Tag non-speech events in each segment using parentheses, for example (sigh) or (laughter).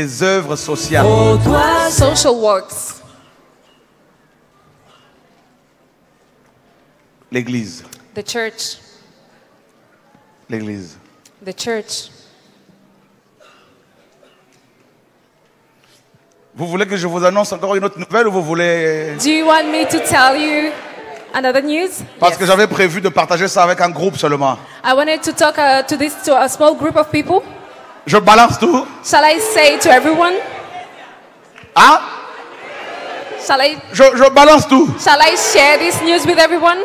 les œuvres sociales. social works, L'église. the church, L'église. the church. Vous voulez que je vous annonce encore une autre nouvelle ou vous voulez... Do you want me to tell you another news? Parce que j'avais prévu de partager ça avec un groupe seulement. I wanted to talk uh, to this to a small group of people. Je balance tout. Shall I say to everyone? Hein Shall I je, je balance tout. shall I share this news with everyone?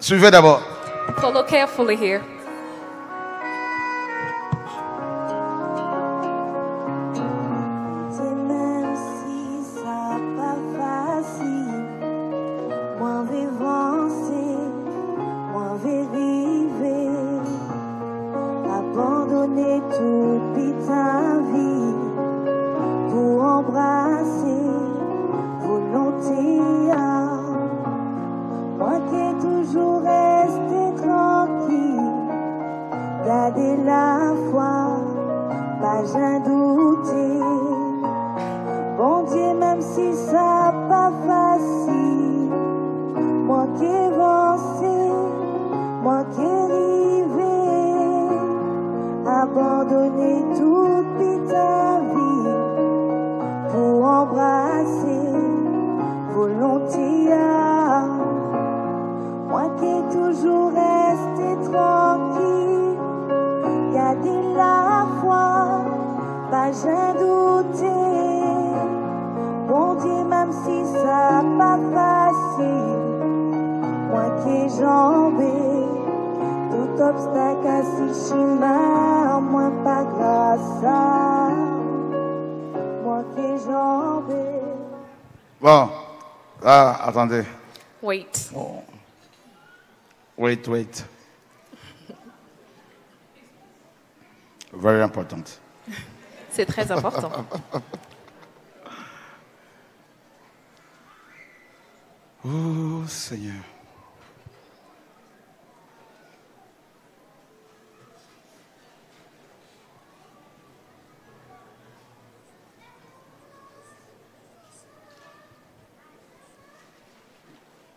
Suivez d'abord. Follow carefully here. Abandonner toute ta vie pour embrasser volonté. Moi qui ai toujours resté tranquille, garder la foi, pas j'ai douté. Bon Dieu, même si ça pas facile, moi qui ai pour embrasser volonté. Moi qui ai toujours resté tranquille, garder la foi, pas j'ai douté. Bon Dieu, même si ça pas facile, moi qui ai jambé, tout obstacle à si chemin, moi pas grâce à Bon. Ah, attendez. Wait. Wait, wait. Very important. C'est très important. (laughs) Oh Seigneur.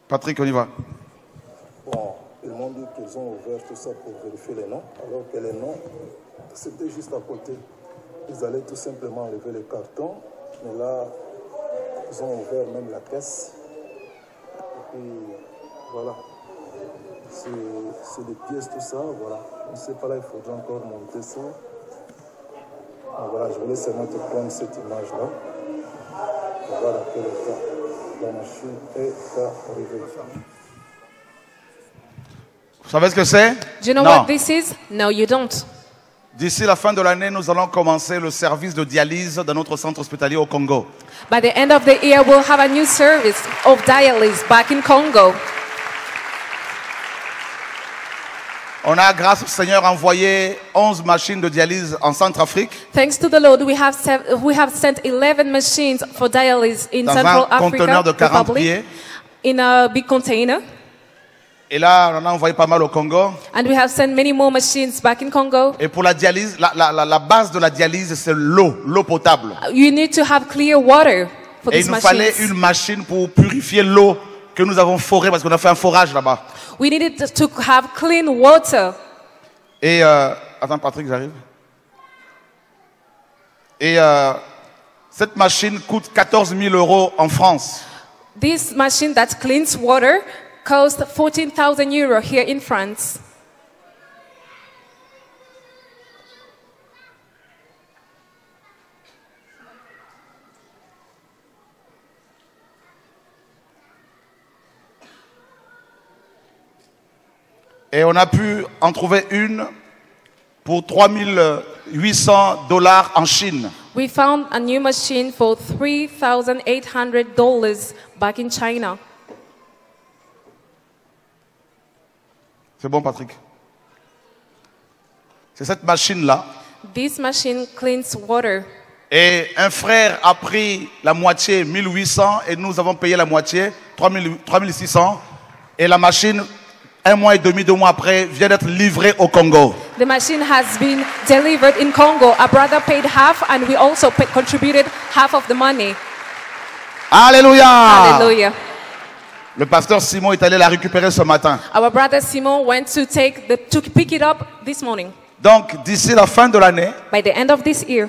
Patrick, on y va. Bon, ils m'ont dit qu'ils ont ouvert tout ça pour vérifier les noms, alors que les noms, c'était juste à côté. Ils allaient tout simplement enlever les cartons, mais là, ils ont ouvert même la caisse. Et puis, voilà. C'est des pièces, tout ça, voilà. Je ne sais pas là, il faudra encore monter ça. Ah, voilà, je voulais seulement te prendre cette image-là. Pour voir à quel est. Vous savez ce que c'est? Do you know Non. what this is? No, you don't. D'ici la fin de l'année, nous allons commencer le service de dialyse dans notre centre hospitalier au Congo. By the end of the year, we'll have a new service of dialysis back in Congo. On a, grâce au Seigneur, envoyé 11 machines de dialyse en Centrafrique Thanks to the Lord, we have, we have sent 11 machines for dialysis in dans Central un conteneur de Africa 40 Republic pieds. in a big container. Et là, on en a envoyé pas mal au Congo. And we have sent many more machines back in Congo. Et pour la dialyse, la, la- la- base de la dialyse, c'est l'eau, l'eau potable. You need to have clear water for Et il these nous fallait une machine pour purifier l'eau que nous avons forée parce qu'on a fait un forage là-bas. We needed to have clean water. Et euh, attends, Patrick, j'arrive. Et euh, cette machine coûte 14 000 euros en France. This machine that cleans water cost 14,000 euro here in France. Et on a pu en trouver une pour 3800 dollars en Chine. We found a new machine for $3,800 back in China. C'est bon, Patrick C'est cette machine-là. This machine cleans water. Et un frère a pris la moitié, 1800, et nous avons payé la moitié, 3000 3600. Et la machine un mois et demi, deux mois après, vient d'être livré au Congo. The machine has been delivered in Congo. Our brother paid half, and we also pa- contributed half of the money. Alléluia. Hallelujah. Le pasteur Simon est allé la récupérer ce matin. Our brother Simon went to take the to pick it up this morning. Donc, d'ici la fin de l'année, By the end of this year,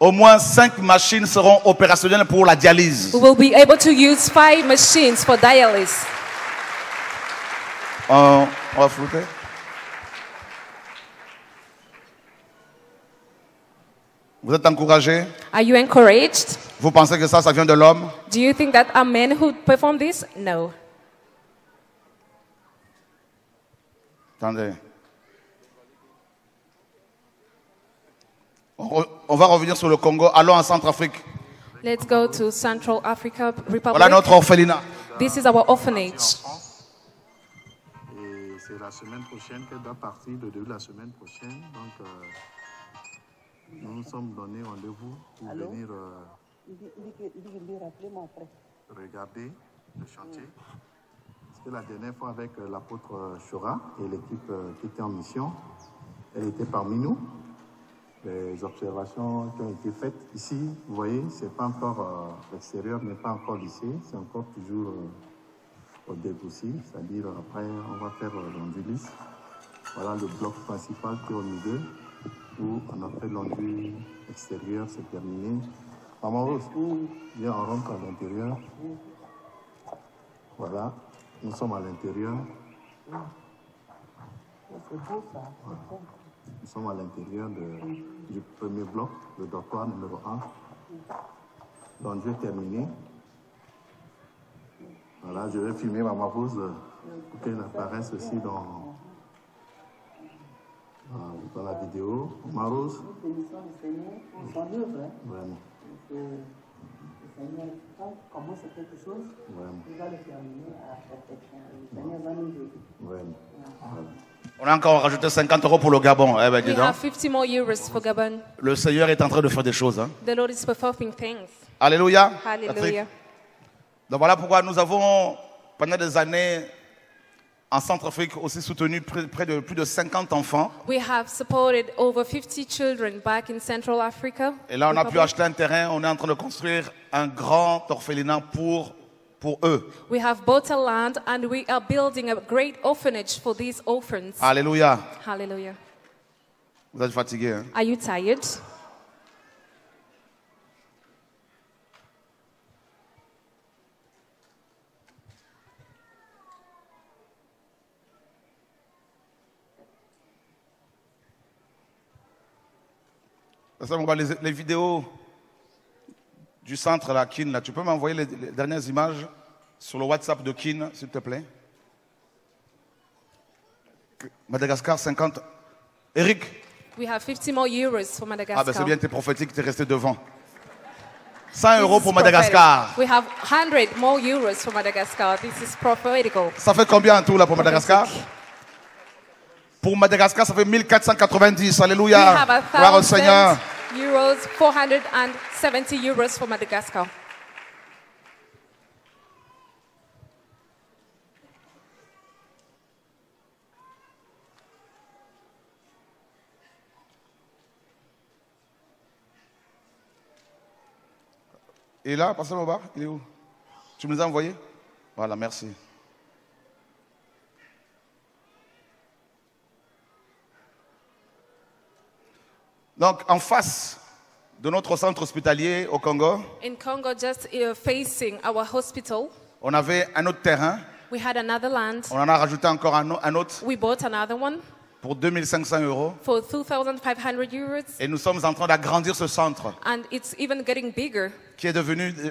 au moins cinq machines seront opérationnelles pour la dialyse. we will be able to use five machines for dialysis. On, on va flouter. Vous êtes encouragés Are you encouraged? Vous pensez que ça, ça vient de l'homme? Do you think that are men who perform this? No. Attendez. On, on va revenir sur le Congo. Allons en Centrafrique. Let's go to Central Africa Republic. Voilà notre orphelinat. This is our orphanage. La semaine prochaine qu'elle doit partir, le début de la semaine prochaine. Donc, euh, nous nous sommes donné rendez-vous pour venir euh, regarder le chantier. Que la dernière fois, avec euh, l'apôtre euh, Chora et l'équipe qui était en mission, elle était parmi nous. Les observations qui ont été faites ici, vous voyez, c'est pas encore, l'extérieur n'est pas encore lissé, c'est encore toujours au dégoussi, c'est-à-dire euh, après on va faire euh, l'enduit lisse. Voilà le bloc principal qui est au milieu, où on a fait l'enduit extérieur, c'est terminé. Maman Rose, on rentre à l'intérieur? Voilà, nous sommes à l'intérieur. Nous sommes à l'intérieur du premier bloc, le dortoir numéro 1. L'enduit est terminé. Voilà, je vais filmer Maman Rose pour qu'elle apparaisse aussi dans, dans, la vidéo. Maman Rose, vraiment, commence quelque chose, vraiment, il va le terminer à la perfection. Le Seigneur va nous aider. vraiment. Voilà. On a encore rajouté 50 euros pour le Gabon. Eh ben, dis We donc. have 50 more euros for Gabon. Le Seigneur est en train de faire des choses. hein. The Lord is performing things. Alléluia. Patrick. Hallelujah. Donc voilà pourquoi nous avons, pendant des années, en Centrafrique, aussi soutenu près, de plus de 50 enfants. We have supported over 50 children back in Central Africa. Et là, on a pu acheter un terrain. On est en train de construire un grand orphelinat pour, pour eux. We have bought a land and we are building a great orphanage for these orphans. Alléluia. Hallelujah. Vous êtes fatigués. Hein? Are you tired? Ça, on voit les, les vidéos du centre, là, Kin, là. Tu peux m'envoyer les, les dernières images sur le WhatsApp de Kin, s'il te plaît? Madagascar, 50. Eric? We have 50 more euros for Madagascar. Ah, ben c'est bien, t'es prophétique, t'es resté devant. 100 This euros pour. Madagascar. We have 100 more euros for Madagascar. This is prophetical. Ça fait combien en tout, là, pour Madagascar? Pour Madagascar, ça fait 1490. We Alléluia. Gloire au Seigneur. Euros, 470 euros for Madagascar. Et là, Pasteur Moba, il est où Tu me les as envoyés Voilà, merci. Donc, en face de notre centre hospitalier au Congo, In Congo, just uh, facing our hospital, on avait un autre terrain. we had another land. On en a rajouté encore un, autre We bought another one pour 2500 euros. for 2,500 euros, Et nous sommes en train d'agrandir ce centre and it's even getting bigger. qui est devenu euh,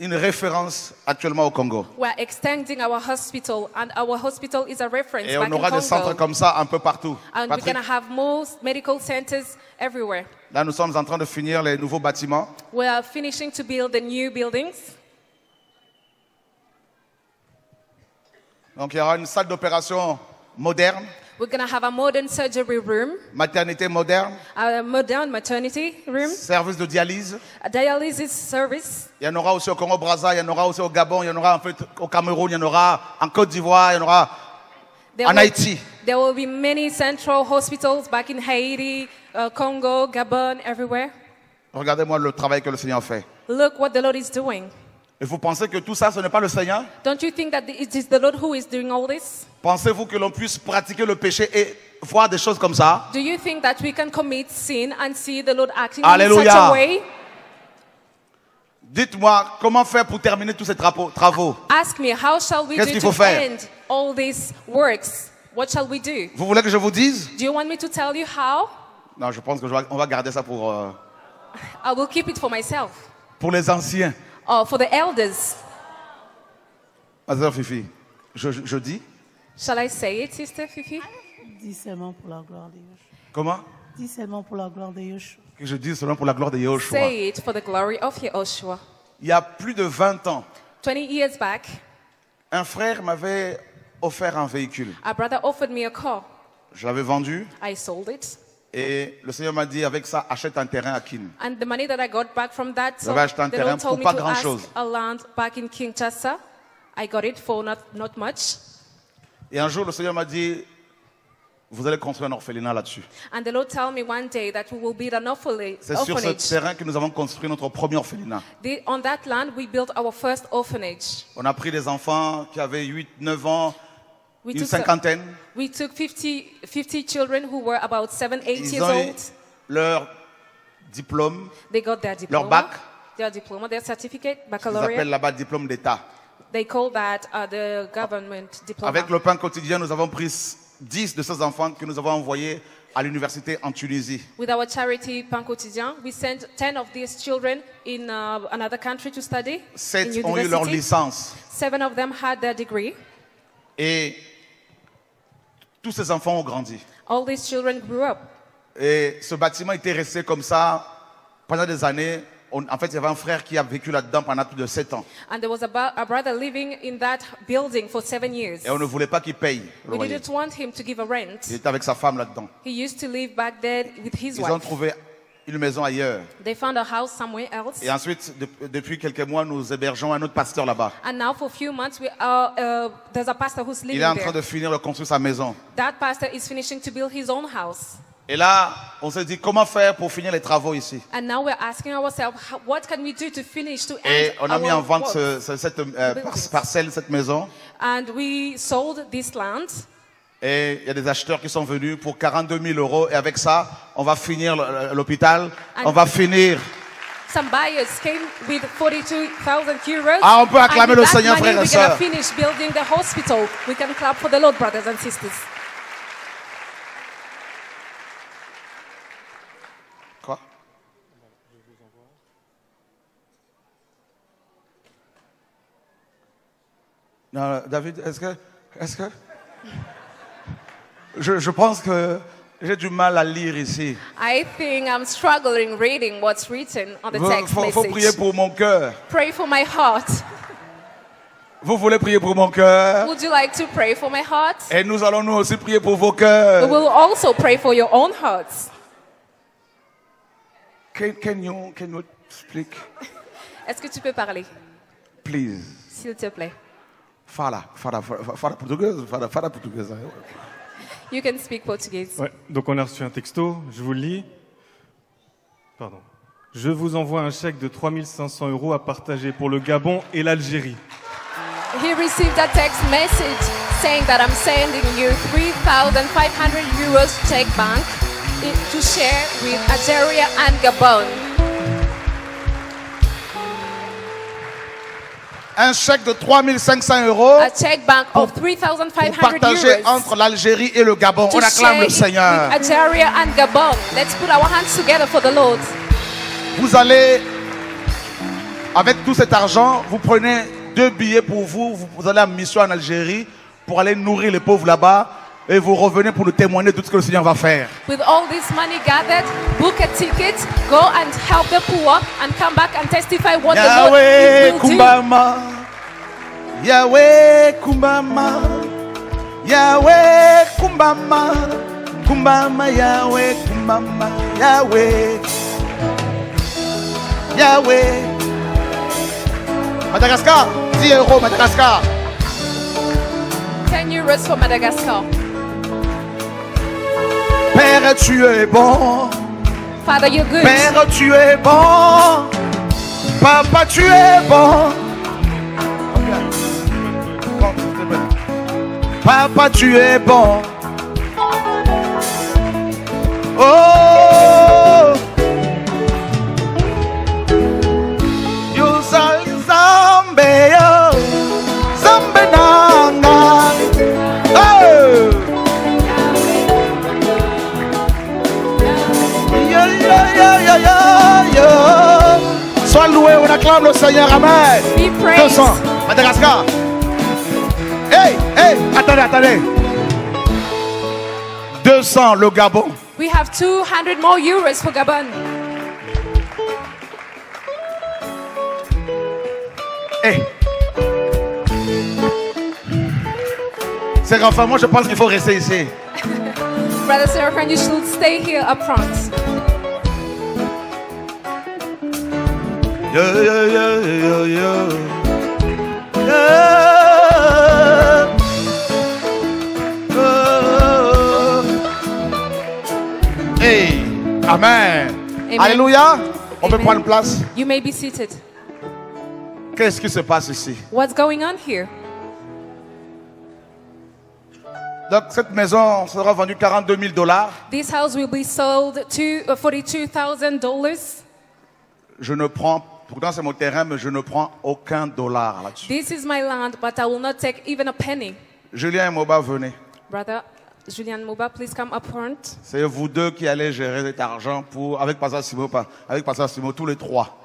une référence actuellement au Congo. We're extending our hospital, and our hospital is a reference Et back on aura in des centres Congo. comme ça un peu partout. And we're Patrick, going to have more medical centers everywhere. là, nous sommes en train de finir les nouveaux bâtiments. We are finishing to build the new buildings. Donc, il y aura une salle d'opération moderne, We're going to have a modern surgery room, maternité moderne, a modern maternity room, service de dialyse. a dialysis service. Il y en aura aussi au Congo-Brazza, il y en aura aussi au Gabon, il y en aura en fait au Cameroun, il y en aura en Côte d'Ivoire, il y en aura There en will- Haïti. There will be many central hospitals back in Haiti, uh, Congo, Gabon, everywhere. Regardez-moi le travail que le Seigneur fait. Look what the Lord is doing. Et vous pensez que tout ça, ce n'est pas le Seigneur? Don't you think that it is the Lord who is doing all this? Pensez-vous que l'on puisse pratiquer le péché et voir des choses comme ça? Do you think that we can commit sin and see the Lord acting Alléluia. in such a way? Dites-moi, comment faire pour terminer tous ces travaux, travaux? Ask me, how shall we Qu'est-ce qu'il faut faire? end all these works? What shall we do? Vous voulez que je vous dise? Do you want me to tell you how? Non, je pense qu'on va garder ça pour, euh, I will keep it for myself. pour les anciens. Oh, for the elders. Fifi, je, je- je dis Shall I say it, Sister Fifi? Dis seulement pour la gloire de Yeshua. Comment? Dis seulement pour la gloire de Yeshua. Que je dis seulement pour la gloire de Yahushua. Say it for the glory of Yehoshua. Il y a plus de 20 ans, 20 years back, un frère m'avait offert un véhicule. a brother offered me a car. Je l'avais vendu I sold it. Et le Seigneur m'a dit avec ça, achète un terrain à Kin. And the money that I got back from that, so J'avais acheté un the terrain Lord told pour me pas to ask grand-chose. a land back in Kinshasa. I got it for not, not much. Et un jour, le Seigneur m'a dit, vous allez construire un orphelinat là-dessus. And the Lord told me one day that we will build an orphana- C'est sur ce orphanage. terrain que nous avons construit notre premier orphelinat. The- on that land, we built our first orphanage. On a pris des enfants qui avaient 8, 9 ans, We une cinquantaine. we took 50, 50 children who were about 7, 8 Ils years ont old. leur diplôme, They got their diploma. bac. Their diploma, their certificate, baccalaureate. appellent là-bas diplôme d'État. They call that uh, the government diploma. Avec le pain quotidien, nous avons pris 10 de ces enfants que nous avons envoyés à l'université en Tunisie. With our charity Pain Quotidien, we sent 10 of these children in uh, another country to study. Sept ont eu leur licence. Seven of them had their degree. Et tous ces enfants ont grandi. All these children grew up. Et ce bâtiment était resté comme ça pendant des années. On- en fait, il y avait un frère qui a vécu là-dedans pendant plus de 7 ans. And there was a, a brother living in that building for seven years. Et on ne voulait pas qu'il paye le We loyer. didn't want him to give a Il rent. était avec sa femme là-dedans. He used to live back there with his Ils ont wife. trouvé une maison ailleurs. They found a house somewhere else. Et ensuite, de- depuis quelques mois, nous hébergeons un autre pasteur là-bas. And now for a few months, we are, uh, there's a pastor who's Il est en there. train de finir de construire sa maison. That pastor is finishing to build his own house. Et là, on s'est dit comment faire pour finir les travaux ici? And now we're asking ourselves, how- what can we do to finish, to Et end on a mis our en vente work? ce- ce- cette euh, par- parcelle, cette maison. And we sold this land. Et il y a des acheteurs qui sont venus pour 42 000 euros. Et avec ça, on va finir l'hôpital. On va finir. Some buyers came with 42,000 euros. Ah, on peut acclamer and le with that Seigneur, money, frères et sœurs. finish building the hospital. We can clap for the Lord, brothers and sisters. Quoi? Non, David, est-ce que. Est-ce que? Je, je pense que j'ai du mal à lire ici. I think I'm struggling reading what's written on the Il text faut, faut message. prier pour mon cœur. Pray for my heart. Vous voulez prier pour mon cœur? Would you like to pray for my heart? Et nous allons nous aussi prier pour vos We cœurs. will also pray for your own hearts. Can, can you, can you speak, Est-ce que tu peux parler, please? s'il te plaît? Fala, fala, fala, fala português, fala, fala português. You can speak Portuguese. Ouais, donc on a reçu un texto, je vous le lis. Pardon. Je vous envoie un chèque de 3500 euros à partager pour le Gabon et l'Algérie. He received a text message saying that I'm sending you 3,500 euros check bank to share with Algeria and Gabon. Un chèque de 3500 euros A check bank of pour 3,500 partager euros. entre l'Algérie et le Gabon. On acclame le Seigneur. with Algeria and Gabon. Let's put our hands together for the Lord. Vous allez, avec tout cet argent, vous prenez deux billets pour. Vous, vous allez en mission en Algérie pour aller nourrir les pauvres là-bas. Et vous revenez pour nous témoigner de tout ce que le Seigneur va faire. With all this money gathered, book a ticket, go and help the poor, and come back and testify what Yahweh the Lord will do. Kumbama. Yahweh Kumbama. Yahweh Kumbama. Kumbama Yahweh Kumbama. Yahweh. Yahweh. Madagascar. 10 euros Madagascar. 10 euros for Madagascar. Père, tu es bon. Father, you're good. Père, tu es bon. Papa, tu es bon. Papa, tu es bon. Oh. Acclame le Seigneur. Amen. Be praised. 200. Madagascar. Hey, hey, attendez, attendez. 200, le Gabon. We have 200 more euros for Gabon. Hey. C'est enfin, moi je pense qu'il faut rester ici. Brother Seraphim, you should stay here up front. Yo, yo, yo, yo, yo. Yeah. Oh. Hey, Amen. Amen. Alléluia. On peut Amen. prendre place. You may be seated. Qu'est-ce qui se passe ici? What's going on here? Donc cette maison sera vendue 42 000 dollars. This house will be sold to uh, $42,000. Je ne prends, pourtant c'est mon terrain, mais je ne prends aucun dollar là-dessus. This is my land, but I will not take even a penny. Julien et Moba, venez. Brother Julian Muba, please come up front. C'est vous deux qui allez gérer cet argent pour, avec Pasteur Simo, avec Pasteur Simo, tous les trois.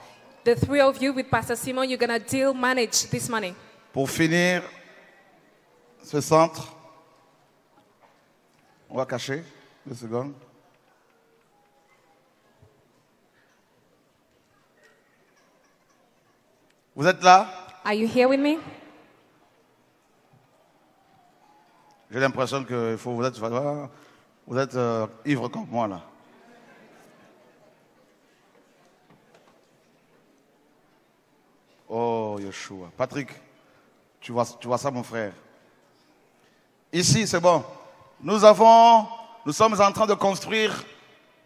The three of you with Pastor Simon, you're gonna deal manage this money. Pour finir ce centre, on va cacher deux secondes. Vous êtes là? Are you here with me? J'ai l'impression que faut, vous êtes, vous êtes euh, ivre comme moi là. Oh Yeshua. Patrick, tu vois, tu vois ça mon frère? Ici, c'est bon. Nous avons, nous sommes en train de construire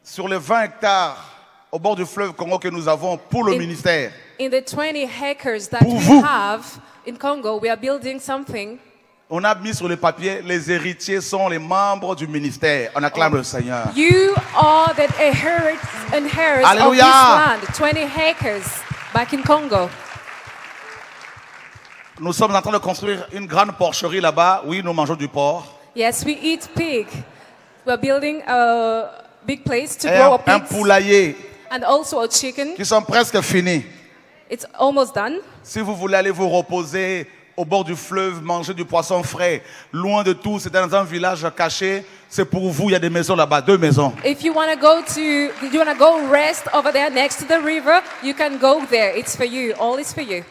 sur les 20 hectares au bord du fleuve Congo que nous avons pour le Et- ministère. In the 20 acres that Pour we vous. have in Congo, we are building something. On a mis sur le papier, les héritiers sont les membres du ministère. On acclame le Seigneur. You are the inherit, inheritors of Alléluia. this land, 20 acres back in Congo. Nous sommes en train de construire une grande porcherie là-bas. Oui, nous mangeons du porc. Yes, we eat pig. We're building a big place to Et grow un, up un pigs poulailler and also a chicken. qui sont presque finis. It's almost done. Si vous voulez aller vous reposer au bord du fleuve, manger du poisson frais, loin de tout, c'est dans un village caché, c'est pour vous, il y a des maisons là-bas, deux maisons. If you want to go to, you want to go rest over there next to the river, you can go there. It's for you. All is for you.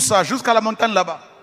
Ça jusqu'à la montagne là-bas.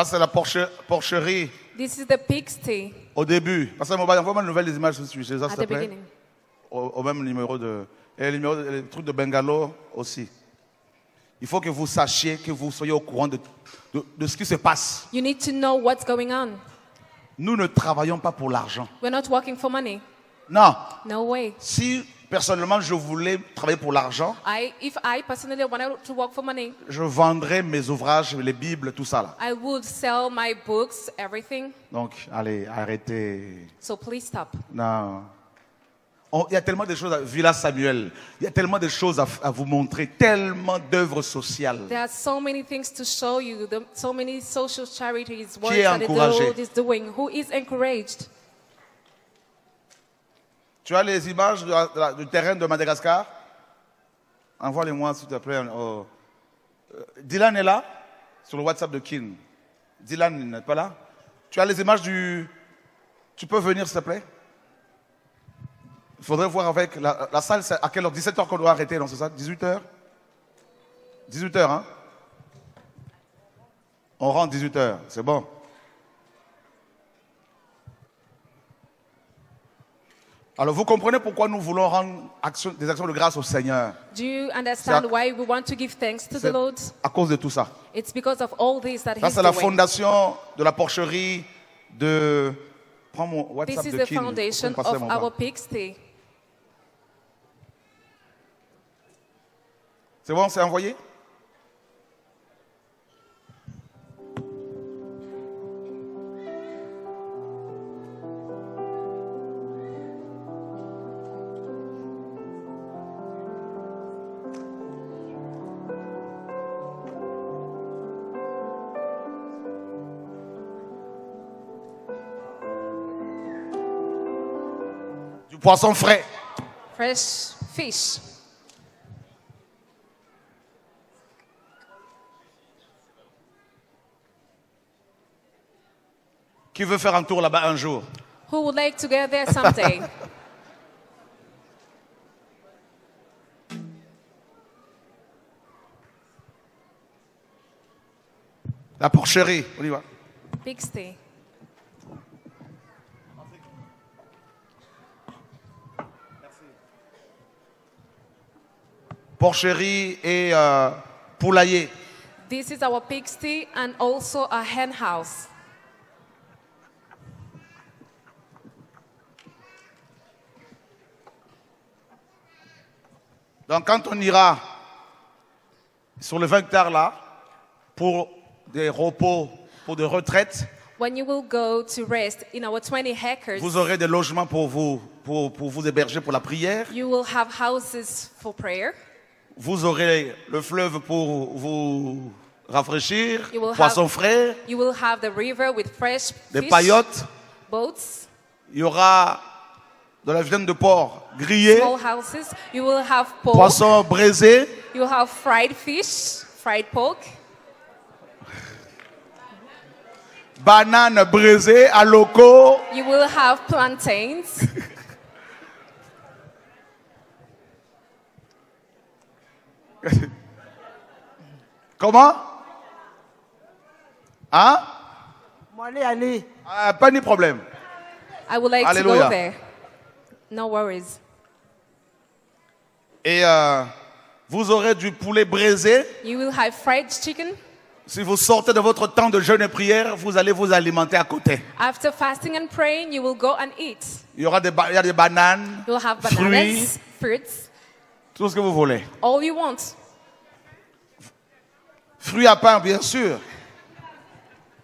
Là, c'est la porche- porcherie This is the pigsty au début. Parce que envoie-moi une nouvelle des images, plaît, at s'il the te plaît. beginning. au, au même numéro de. Et le, numéro, le truc de Bengalo aussi. Il faut que vous sachiez, que vous soyez au courant de, de- de ce qui se passe. You need to know what's going on. Nous ne travaillons pas pour l'argent. We're not working for money. Non. No way. Si personnellement je voulais travailler pour l'argent, I, if I personally wanted to work for money, je vendrais mes ouvrages, les Bibles, tout ça là. I would sell my books, everything. Donc, allez, arrêtez. So please stop. Non. On- Il y a tellement de choses à Villa Samuel. Il y a tellement de choses à, à vous montrer, tellement d'œuvres sociales. There are so many things to show you, the, so many social charities, works est that the encouragé? Is doing. Who is encouraged? Tu as les images du terrain de Madagascar? Envoie-les-moi, s'il te plaît. au- euh, Dylan est là, sur le WhatsApp de Kin. Dylan n'est pas là. Tu as les images du... Tu peux venir, s'il te plaît? Il faudrait voir avec la, la salle, à quelle heure? 17h qu'on doit arrêter, non, c'est ça? 18h 18h, hein? On rentre 18h, c'est bon. Alors vous comprenez pourquoi nous voulons rendre action- des actions de grâce au Seigneur. Do you understand Ça- why we want to give thanks to the Lord? à cause de tout ça. It's because of all this that Ça, c'est la fondation de la porcherie de... Prends mon WhatsApp This is de the foundation of our pain. pigsty. C'est bon, c'est envoyé? Poisson frais. Fresh fish. Qui veut faire un tour là-bas un jour? Who would like to get there someday? (laughs) La porcherie, on y va. pigsty. Porcherie et euh, poulailler. This is our pigsty and also a hen house. Donc quand on ira sur le 20 hectares là, pour des repos, pour des retraites, When you will go to rest in our 20 hectares, vous aurez des logements pour vous, pour, pour vous héberger pour la prière. you will have houses for prayer. Vous aurez le fleuve pour vous rafraîchir, You will poissons have- frais, You will have the river with fresh des paillotes. boats, Il y aura de la viande de porc grillée, small houses. You will have pork. poisson braisé, You will have fried fish, fried pork, banane braisée à loco, you will have plantains, (laughs) Comment? Hein? Moi, allez, allez. Ah, Pas de problème. I would like to Hallelujah. go there. No worries. Et euh, vous aurez du poulet braisé. You will have fried chicken. Si vous sortez de votre temps de jeûne et prière, vous allez vous alimenter à côté. After fasting and praying, you will go and eat. Il y aura des, ba- il y a des bananes, You will have fruits, bananas, fruits, tout ce que vous voulez. all you want. Fruits à pain, bien sûr.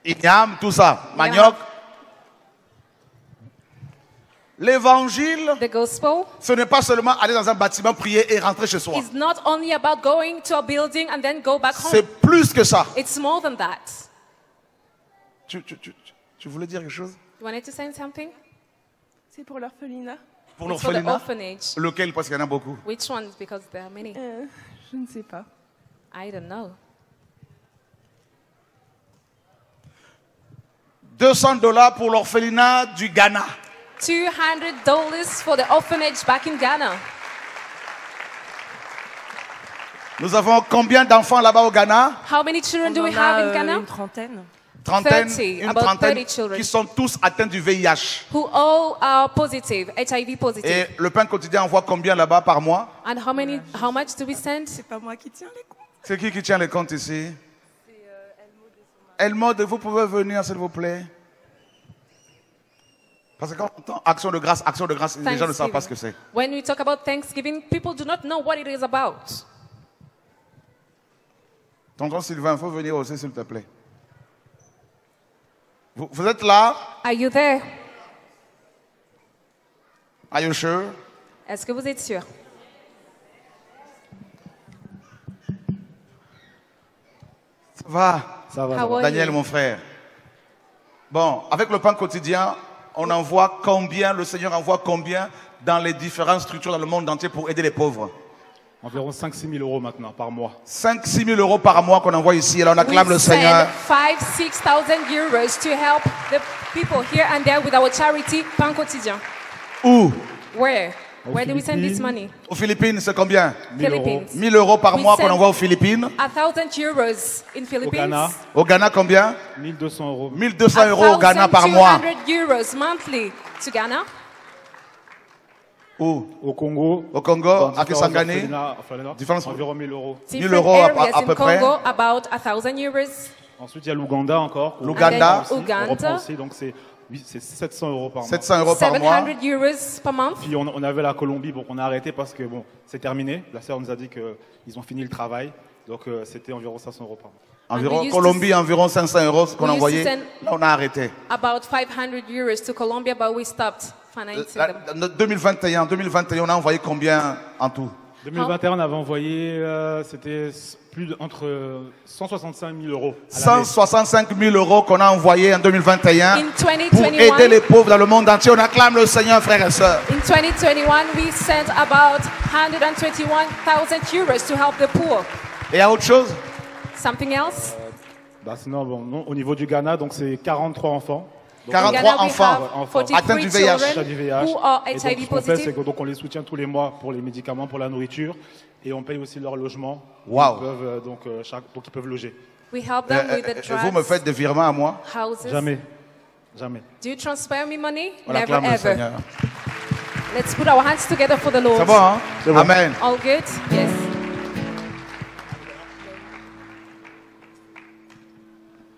Igname, tout ça. Manioc. L'évangile, The gospel ce n'est pas seulement aller dans un bâtiment, prier et rentrer chez soi. is not only about going to a building and then go back C'est home. plus que ça. It's more than that. Tu, tu- tu- tu- voulais dire quelque chose? You wanted to say something? C'est pour l'orphelinat Pour l'orphelinat? Lequel? Parce qu'il y en a beaucoup. Which ones? Because there are many. Euh, Je ne sais pas. I don't know. 200 dollars pour l'orphelinat du Ghana. $200 for the orphanage back in Ghana. Nous avons combien d'enfants là-bas au Ghana? How many children do we have in euh, Ghana? Une trentaine. trentaine, 30, une about trentaine, 30 children. qui sont tous atteints du VIH. who all are positive, HIV positive. Et le pain quotidien envoie combien là-bas par mois? And how many? How much do we send? C'est pas moi qui tiens les comptes. C'est qui qui tient les comptes ici? Elmode, vous pouvez venir, s'il vous plaît Parce que quand on entend action de grâce, action de grâce, les gens ne savent pas ce que c'est. When we talk about Thanksgiving, people do not know what it is about. Tonton Sylvain, il faut venir aussi, s'il te plaît. Vous, vous êtes là? Are you there? Are you sure? Est-ce que vous êtes sûr? Ça va Ça va, ça Daniel, mon frère. Bon, avec le pain quotidien, on envoie combien, le Seigneur envoie combien dans les différentes structures dans le monde entier pour aider les pauvres? Environ 5-6 000 euros maintenant par mois. 5-6 000 euros par mois qu'on envoie ici. Alors on acclame we le send Seigneur. five, six thousand euros to help the people here and there with our charity Pain Quotidien. Où? Where? Aux Where do we send this Philippines. money? Aux Philippines, c'est combien? 1000 euros. 1000 par We mois qu'on send- envoie aux Philippines. A thousand euros in Philippines. Ghana. Au Ghana, combien? 1200 euros. 1200 euros au Ghana par mois. 1,200 euros monthly to Ghana. Où? Au Congo. Au Congo, à Kisangani. Différents- Environ 1000 euros. 1000 Different euros à- areas à- à in peu près. Congo, about a thousand euros. Ensuite, il y a l'Ouganda encore. L'Ouganda. And then On Uganda, reprend aussi, donc c'est c'est 700 euros par mois. 700 euros par mois. 700 euros per month. Puis on, on avait la Colombie, bon, on a arrêté parce que bon, c'est terminé. La sœur nous a dit qu'ils ont fini le travail. Donc euh, c'était environ 500 euros par mois. Environ, Colombie, environ 500 euros ce qu'on send- Là, on a arrêté. About 500 euros to Colombia, but we stopped financing La- them. la- 2021, 2021, on a envoyé combien en tout? 2021, on avait envoyé, euh, c'était plus de, entre euh, 165 000 euros. à l'année. 165 000 euros qu'on a envoyés en 2021 In pour 2021, aider les pauvres dans le monde entier. On acclame le Seigneur, frères et sœurs. in 2021, we sent about 121,000 euros to help the poor. Et il y a autre chose? Something else? Bah, sinon, bon, non, au niveau du Ghana, donc c'est 43 enfants. Donc, 43 In Ghana, we enfants. have Enfants. 43 Atteints du VIH. Déjà children du VIH. who are Et donc, ce qu'on fait, c'est que donc on les soutient tous les mois pour les médicaments, pour la nourriture, et on paye aussi leur logement. Wow. Ils peuvent, euh, donc, euh, chaque, donc ils peuvent loger. We help Euh, them with euh, the euh, Vous me faites drugs, des virements à moi? houses. Jamais, jamais. Do you transfer me money? On Never ever. Seigneur. Let's put our hands together for the Lord. C'est bon, hein? Amen. All good? Yes.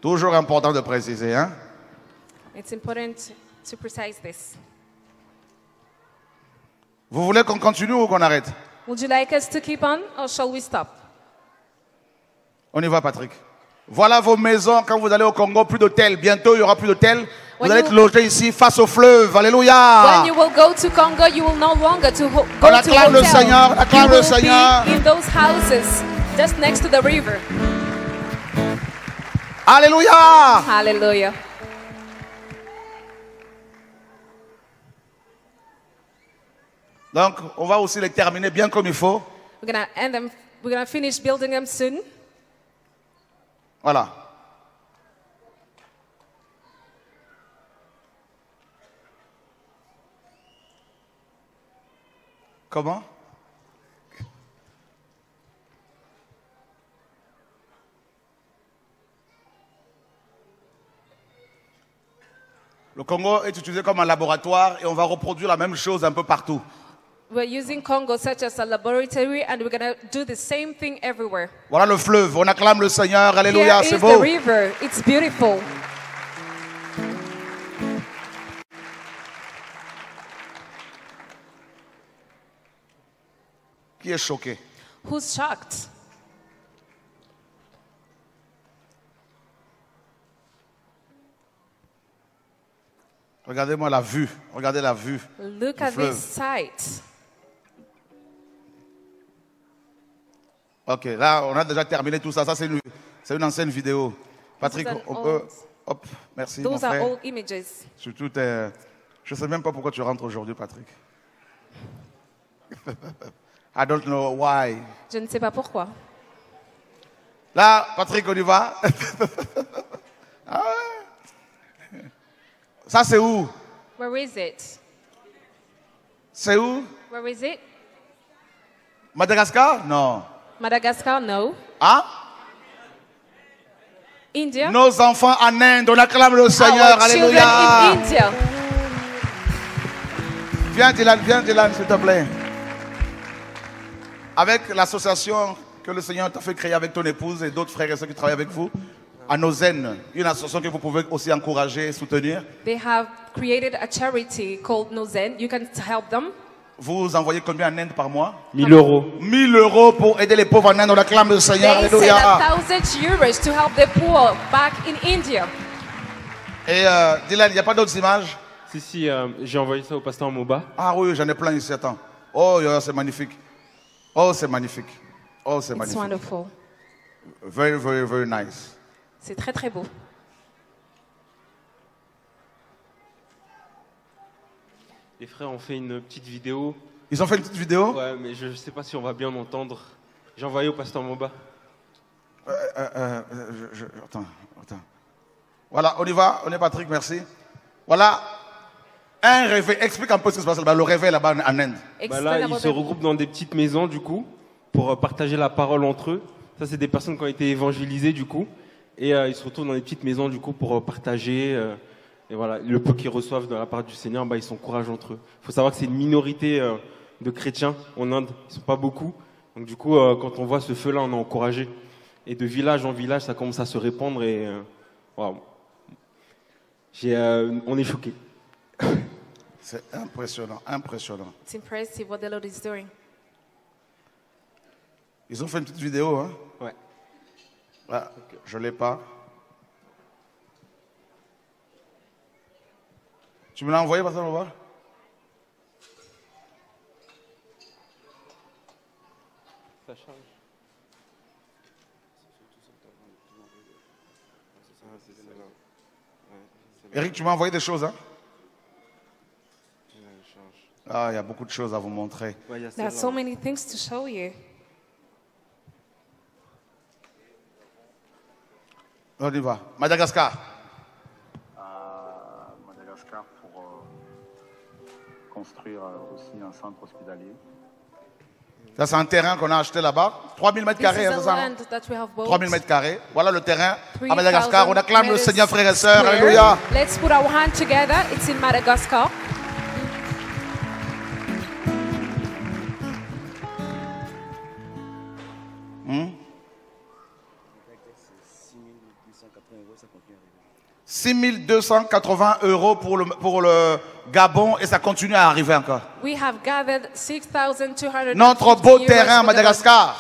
Toujours important de préciser, hein? It's important to precise this. Vous voulez qu'on continue ou qu'on arrête? Would you like us to keep on or shall we stop? On y va, Patrick. Voilà vos maisons quand vous allez au Congo, plus d'hôtels. Bientôt, il y aura plus d'hôtels. Vous When allez you- être logés ici, face au fleuve. Alléluia. When you will go to Congo, you will no longer to ho- go On to acclame le hotel. Seigneur, on acclame you le will Seigneur. be in those houses just next to the river. Alléluia. Hallelujah. Donc, on va aussi les terminer bien comme il faut. We're gonna end them. We're gonna finish building them soon. Voilà. Comment? Le Congo est utilisé comme un laboratoire et on va reproduire la même chose un peu partout. We're using Congo such as a laboratory, and we're gonna do the same thing everywhere. Voilà le fleuve. On acclame le Seigneur. Alléluia. Here C'est is beau. the river. It's beautiful. Qui est choqué Who's shocked? Regardez-moi la vue. Regardez la vue. Look at fleuve. this sight. Ok, là, on a déjà terminé tout ça. Ça, c'est une, ancienne vidéo. Patrick, on peut. Hop, merci. mon Those are frère. old images. Surtout, je ne sais même pas pourquoi tu rentres aujourd'hui, Patrick. (laughs) I don't know why. Je ne sais pas pourquoi. Là, Patrick, on y va. (laughs) Ah. Ça, c'est où? Where is it? C'est où? Where is it? Madagascar? Non. Madagascar? No. Hein India? Nos enfants en Inde, on acclame le Seigneur. Our Alléluia. in India. Viens Dylan, viens Dylan, s'il te plaît. Avec l'association que le Seigneur t'a fait créer avec ton épouse et d'autres frères et sœurs qui travaillent avec vous, à Nozen, une association que vous pouvez aussi encourager et soutenir. They have created a charity called Nozen. You can help them. Vous envoyez combien en Inde par mois? 1000 euros. 1000 euros pour aider les pauvres en Inde. On acclame le Seigneur. They Alléluia. a thousand euros to help the poor back in India. Et euh, Dylan, il n'y a pas d'autres images? Si, si, euh, j'ai envoyé ça au pasteur Moba. Ah oui, j'en ai plein ici. Attends. Oh, c'est magnifique. Oh, c'est magnifique. Oh, c'est It's magnifique. wonderful. Very, very, very nice. C'est très très beau. Les frères ont fait une petite vidéo. Ils ont fait une petite vidéo? Ouais, mais je ne sais pas si on va bien entendre. J'ai envoyé au pasteur Moba. Euh, euh, euh, je- je- attends, attends. Voilà, on y va. On est Patrick, merci. Voilà. Un réveil. Explique un peu ce qui se passe là-bas. Le réveil là-bas en en Inde. Bah là, ils se regroupent dans des petites maisons, du coup, pour euh, partager la parole entre eux. Ça, c'est des personnes qui ont été évangélisées, du coup. Et euh, ils se retrouvent dans des petites maisons, du coup, pour euh, partager. Et voilà, le peu qu'ils reçoivent de la part du Seigneur, bah, ils s'encouragent entre eux. Il faut savoir que c'est une minorité euh, de chrétiens en Inde. Ils sont pas beaucoup. Donc, du coup, euh, quand on voit ce feu-là, on est encouragé. Et de village en village, ça commence à se répandre. Et euh, waouh. J'ai, euh, on est choqués. (laughs) C'est impressionnant, impressionnant. It's impressive what the Lord is doing. Ils ont fait une petite vidéo, hein? Ouais. Ah, je l'ai pas. Tu me l'as envoyé, Pasteur Nova Ça charge. Eric, tu m'as envoyé des choses, hein? Ah, il y a beaucoup de choses à vous montrer. There are so many things to show you. On y va. Madagascar. Construire euh, aussi un centre hospitalier. Ça, c'est un terrain qu'on a acheté là-bas. 3000 mètres carrés, is the c'est ça non land that we have bought. 3000 mètres carrés. Voilà le terrain à 3,000 Madagascar. On acclame le Seigneur, frères et sœurs. Alléluia. Let's put our hand together. It's in Madagascar. 6280 euros pour le, pour le Gabon et ça continue à arriver encore. We have gathered 6,200 Notre beau terrain à Madagascar.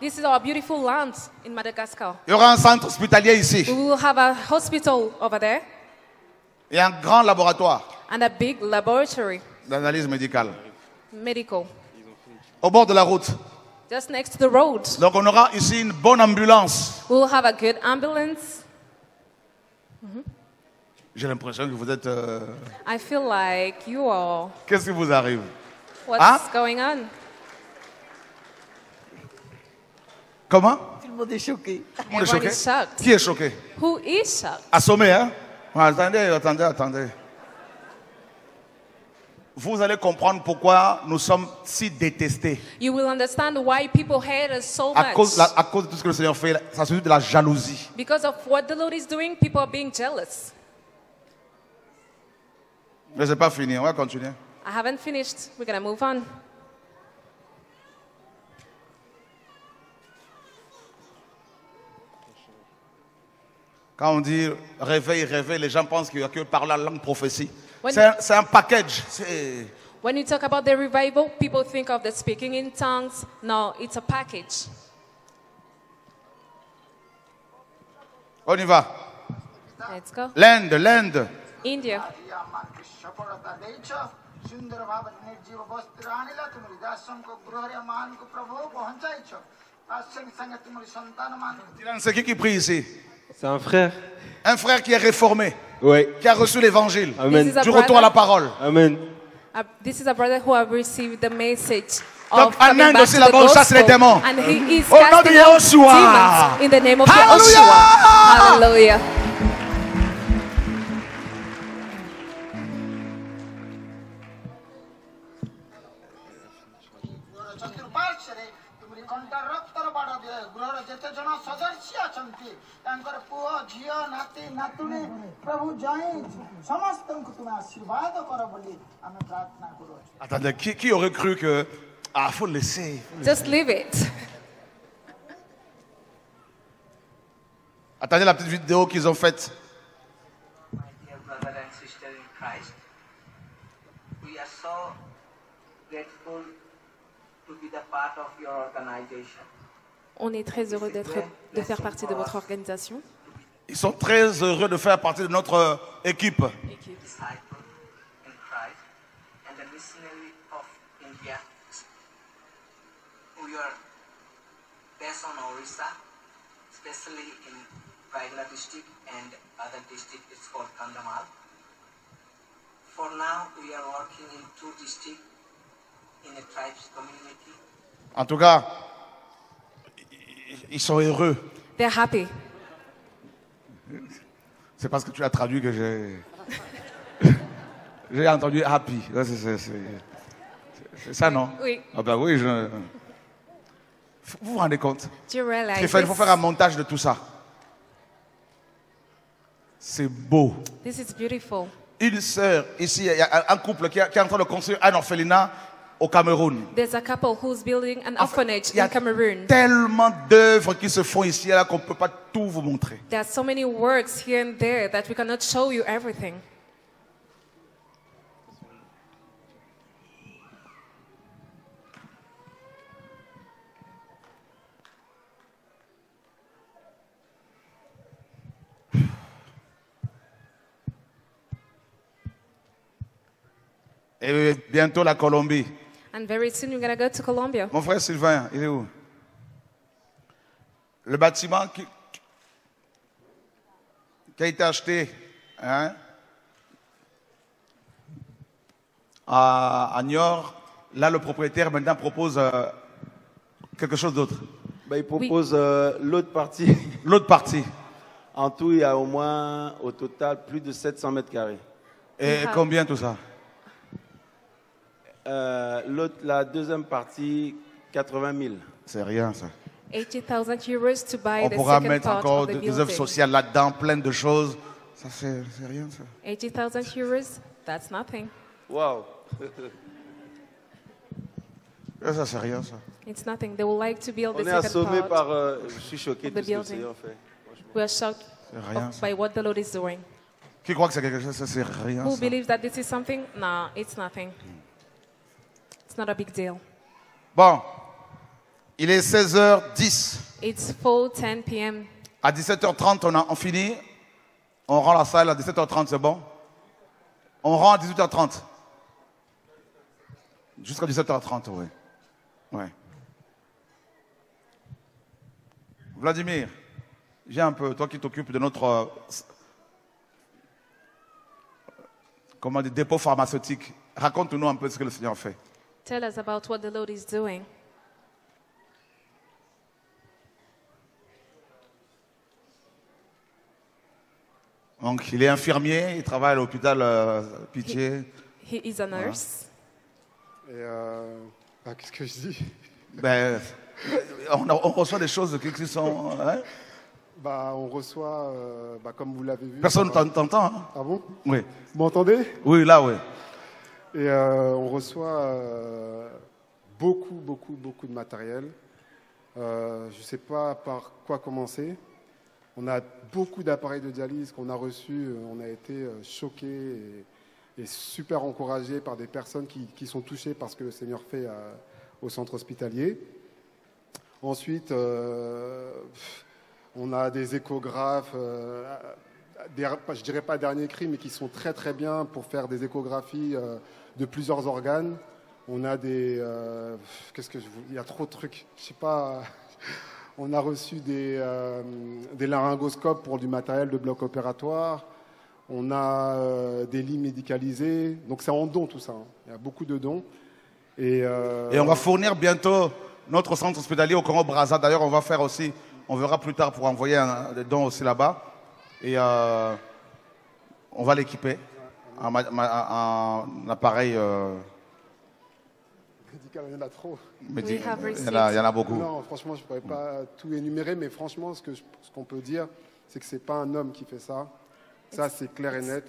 This is our beautiful land in Madagascar. Il y aura un centre hospitalier ici We will have a hospital over there et un grand laboratoire and a big laboratory, d'analyse médicale medical, au bord de la route. just next to the road. Donc on aura ici une bonne ambulance. We will have a good ambulance. J'ai l'impression que vous êtes... euh, I feel like you are. Qu'est-ce qui vous arrive? What's Hein? going on? Comment? Tout le monde est choqué. Tout le monde est choqué? is shocked. Qui est choqué? Who is shocked? Assommé, hein? Attendez, attendez, attendez. Vous allez comprendre pourquoi nous sommes si détestés. You will understand why people hate us so À much. cause, la- à cause de tout ce que le Seigneur fait, ça se de la jalousie. Because of what the Lord is doing, people are being jealous. Mais c'est pas fini, on va continuer. I haven't finished. We're going to move on. Quand on dit réveil, réveil, les gens pensent qu'il n'y a que par la langue prophétie. C'est un package. When you talk about the revival, people think of the speaking in tongues. No, it's a package. On y va. Let's go. Land, land. India. C'est un frère. Un frère qui est réformé, Ouais. qui a reçu l'évangile, Amen. This is a du retour à la parole. Amen. Uh, this is a brother who have received the message Donc, of en Inde aussi, là-bas, the on chasse les démons. And he is Au nom de Yahushua. demons in the name of Hallelujah. Yahushua. Hallelujah. ଗୃହର ଚତୁଃପାର୍ଶ୍ୱରେ ତୁମରି କଣ୍ଟା ରକ୍ତର ବାଡ଼ ଦିଅ ଗୃହର ଯେତେ ଜଣ ସଦସ୍ୟ ଅଛନ୍ତି ତାଙ୍କର ପୁଅ ଝିଅ ନାତି ନାତୁଣୀ ପ୍ରଭୁ ଜୟ ସମସ୍ତଙ୍କୁ ତୁମେ ଆଶୀର୍ବାଦ କର ବୋଲି ଆମେ ପ୍ରାର୍ଥନା କରୁଅଛୁ Attendez, qui, qui aurait cru que. Ah, faut le laisser. Just leave it. Attendez la petite vidéo qu'ils ont faite. dear brother and sister in Christ. We are so grateful to be the part of your organization. On est très heureux d'être, de faire partie de votre organisation. Ils sont très heureux de faire partie de notre équipe. disciple in Christ and the missionary of India. We are based on Orissa, especially in Raigala district and other district it's called Kandamal. For now, we are working in two districts in a tribes community. En tout cas, ils- sont heureux. They're happy. C'est parce que tu as traduit que j'ai. (laughs) j'ai entendu happy. C'est- ça, non? Oui. Ah, bah oui, je. Vous vous rendez compte? Do you realize Il faut, faire un montage de tout ça. C'est beau. This is beautiful. Une sœur, ici, il y a un couple qui est en train de construire un orphelinat au Cameroun. There's a couple who's building an orphanage Il y a in Cameroon. tellement d'œuvres qui se font ici et là qu'on ne peut pas tout vous montrer. There are so many works here and there that we cannot show you everything. Et bientôt la Colombie. And very soon we're going to go to Colombia. Mon frère Sylvain, il est où? Le bâtiment qui, qui a été acheté hein, à, à Niort, là le propriétaire maintenant propose euh, quelque chose d'autre. Bah, il propose euh, l'autre partie. (laughs) L'autre partie. En tout, il y a au moins, au total, plus de 700 mètres carrés. Et combien tout ça? Euh, la deuxième partie, 80 000. C'est rien ça. 80,000 euros to buy On the pourra second mettre part encore of the des, œuvres sociales là-dedans, plein de choses. Ça c'est c'est rien ça. 80,000 euros, that's nothing. Wow. Ça c'est rien ça. It's nothing. They would like to build On the est second assommé part par. euh, je suis choqué of de the ce que le building. Seigneur fait. We are shocked C'est rien of- by what the Lord is doing. Qui croit que c'est quelque chose Ça c'est rien Who ça. believes that this is something? No, it's nothing. It's not a big deal. Bon, il est 16h10. It's 4:10 p.m. À 17h30, on, a, on finit. On rend la salle à 17h30, c'est bon? On rend à 18h30. Jusqu'à 17h30, oui. Ouais. Vladimir, viens un peu, toi qui t'occupes de notre euh, comment dire, dépôt pharmaceutique. Raconte-nous un peu ce que le Seigneur fait. Tell us about what the Lord is doing. Donc, il est infirmier, il travaille à l'hôpital euh, Pitié. He is a nurse. Et euh, ah, qu'est-ce que je dis? Ben, on, a- on reçoit des choses qui, qui sont. hein? Bah, on reçoit, euh, bah, comme vous l'avez vu. Personne par- t'en- t'entend. hein? Ah bon? Oui. Vous m'entendez? Oui, là, oui. Et euh, on reçoit euh, beaucoup, beaucoup, beaucoup de matériel. Euh, je ne sais pas par quoi commencer. On a beaucoup d'appareils de dialyse qu'on a reçus. On a été choqués et, super encouragés par des personnes qui, sont touchées par ce que le Seigneur fait au centre hospitalier. Ensuite, on a des échographes, des- je dirais pas dernier cri, mais qui sont très très bien pour faire des échographies euh, de plusieurs organes. On a des, euh, qu'est-ce que je il y a trop de trucs. Je sais pas. (laughs) On a reçu des, euh, des laryngoscopes pour du matériel de bloc opératoire. On a des lits médicalisés. Donc c'est en don tout ça. hein. Il y a beaucoup de dons. Et, Et on va fournir bientôt notre centre hospitalier au Congo Brazza. D'ailleurs, on va faire aussi, on verra plus tard pour envoyer un, des dons aussi là-bas. Et euh, on va l'équiper en, appareil euh, il y en a trop. Médi- We have il y en a- il y en a beaucoup. Non, franchement, je ne pourrais pas tout énumérer, mais franchement, ce qu'on peut dire, c'est que ce n'est pas un homme qui fait ça. Ça, c'est clair et net.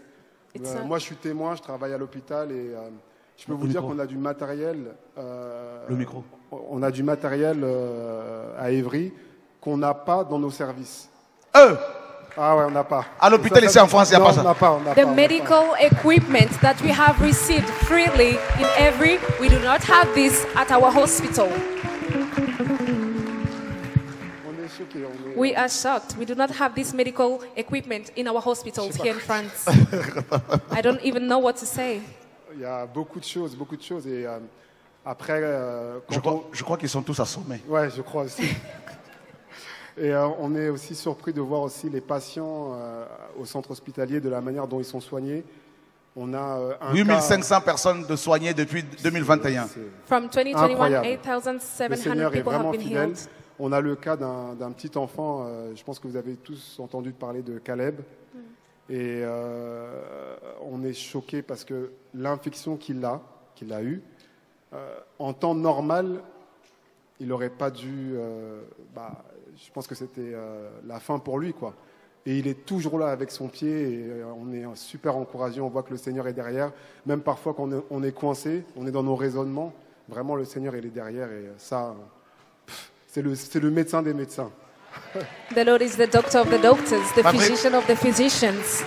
Euh, moi, je suis témoin, je travaille à l'hôpital et euh, je peux Le vous dire qu'on a du matériel. euh, Le micro. On a du matériel euh, à Évry qu'on n'a pas dans nos services. Eux Ah ouais, on n'a pas. À l'hôpital, ici, en France, il y a non, pas ça. On n'a pas, on n'a The pas, pas. medical equipment that we have received freely in every, we do not have this at our hospital. We are shocked. We do not have this medical equipment in our hospitals here in France. (laughs) I don't even know what to say. Il y a beaucoup de choses, beaucoup de choses. Et euh, après, euh, Je crois, on- je crois qu'ils sont tous assommés. Ouais, je crois aussi. (laughs) Et euh, on est aussi surpris de voir aussi les patients euh, au centre hospitalier, de la manière dont ils sont soignés. On a euh, un 8500 personnes de soignées depuis 2021. From cas 2021, incroyable. 8,700 Le Seigneur est people have vraiment been fidèle. healed. On a le cas d'un d'un petit enfant, euh, je pense que vous avez tous entendu parler de Caleb. Et euh, on est choqué parce que l'infection qu'il a, qu'il a eue, euh, en temps normal, il n'aurait pas dû. euh, bah, je pense que c'était euh, la fin pour lui, quoi. Et il est toujours là avec son pied et euh, on est super encouragé. On voit que le Seigneur est derrière. Même parfois quand on est, on est coincé, on est dans nos raisonnements. Vraiment, le Seigneur, il est derrière et ça, pff, c'est le, médecin des médecins. The Lord is the doctor of the doctors, the physician of the physicians.